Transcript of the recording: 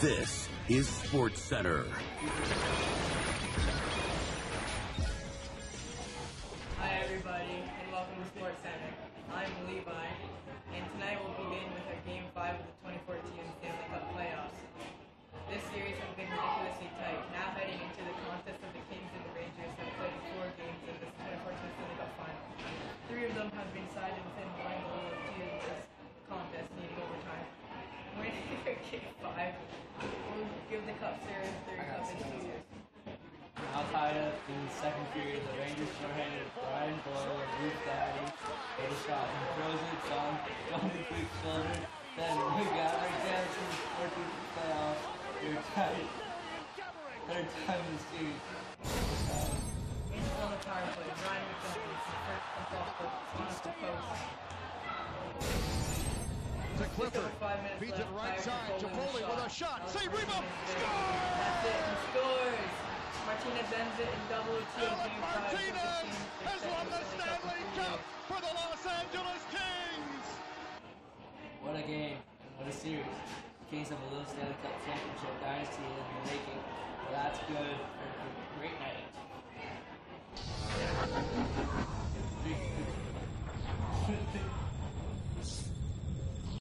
This is Sports Center. Hi everybody, and welcome to Sports Center. I'm Levi, and tonight we'll begin with our Game 5 of the 2014 Stanley Cup playoffs. This series has been ridiculously tight. Now heading into the contest of the Kings and the Rangers have played four games in this 2014 Stanley Cup final. Three of them have been decided within one goal of two in this contest, needing overtime. Winning Game 5 will the Cup third tied up in the second period, the Rangers shorthanded Brian Boyle and Luke Downey get a shot and throws it on Johnny Quick's shoulder. Then we got our chance in the 14th playoffs. Third time, third time in the series. Um, to Clifford. Five Feeds it right side. Foley Toffoli with a shot. Save rebound. Score! That's it. He scores. Martinez ends it in double T. Alex Martinez has won the Stanley Cup for the Los Angeles Kings. what a game. What a series. The Kings have a little Stanley Cup championship dynasty in the making. Well, that's good for, for